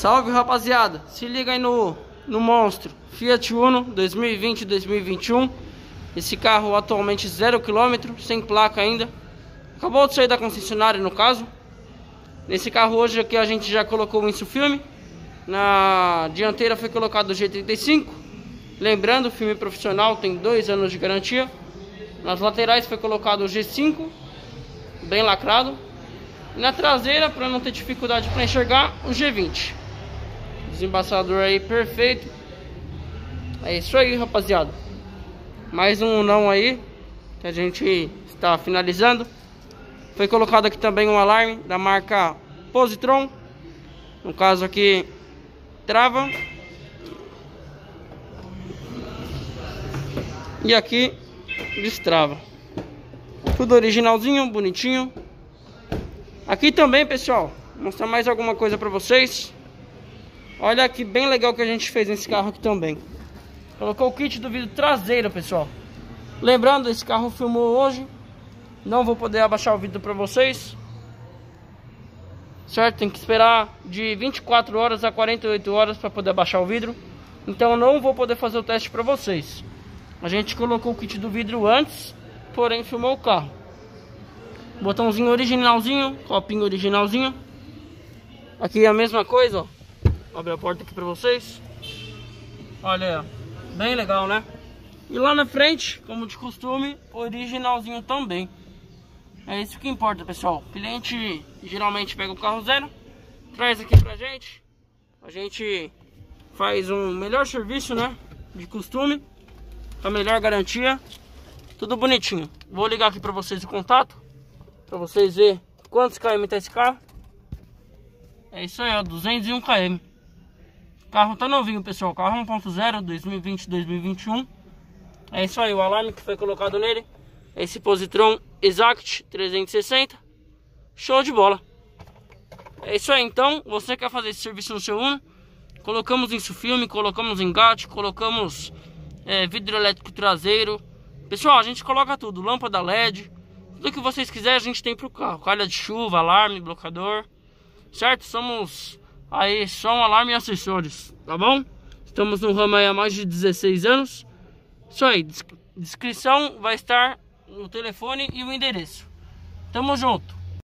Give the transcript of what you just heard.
Salve rapaziada, se liga aí no, no monstro. Fiat Uno 2020-2021 Esse carro atualmente 0 km, sem placa ainda. Acabou de sair da concessionária no caso. Nesse carro hoje aqui a gente já colocou o insufilme Na dianteira foi colocado o G35 Lembrando, filme profissional tem dois anos de garantia Nas laterais foi colocado o G5 Bem lacrado e na traseira, para não ter dificuldade para enxergar, o G20 Desembaçador aí perfeito. É isso aí, rapaziada. Mais um não aí. Que a gente está finalizando. Foi colocado aqui também um alarme da marca Positron. No caso aqui, trava. E aqui, destrava. Tudo originalzinho, bonitinho. Aqui também, pessoal, vou mostrar mais alguma coisa para vocês. Olha que bem legal que a gente fez nesse carro aqui também. Colocou o kit do vidro traseiro, pessoal. Lembrando, esse carro filmou hoje. Não vou poder abaixar o vidro para vocês. Certo? Tem que esperar de 24 horas a 48 horas para poder abaixar o vidro. Então não vou poder fazer o teste para vocês. A gente colocou o kit do vidro antes, porém filmou o carro. Botãozinho originalzinho, copinho originalzinho. Aqui é a mesma coisa, ó. Abrir a porta aqui pra vocês. Olha, bem legal, né? E lá na frente, como de costume, originalzinho também. É isso que importa, pessoal. O cliente geralmente pega o carro zero, traz aqui pra gente. A gente faz um melhor serviço, né? De costume, a melhor garantia. Tudo bonitinho. Vou ligar aqui pra vocês o contato, pra vocês verem quantos km tá esse carro. É isso aí, ó, 201 km. Carro tá novinho, pessoal. Carro 1.0, 2020-2021. É isso aí, o alarme que foi colocado nele. Esse Positron Exact 360. Show de bola. É isso aí, então. Você quer fazer esse serviço no seu Uno? Colocamos isso filme, colocamos engate, colocamos é, vidro elétrico traseiro. Pessoal, a gente coloca tudo. Lâmpada LED. Tudo que vocês quiserem a gente tem pro carro. Calha de chuva, alarme, blocador. Certo? Somos Aí, som, alarme e acessórios, tá bom? Estamos no ramo aí há mais de 16 anos. Isso aí, descrição vai estar no telefone e o endereço. Tamo junto.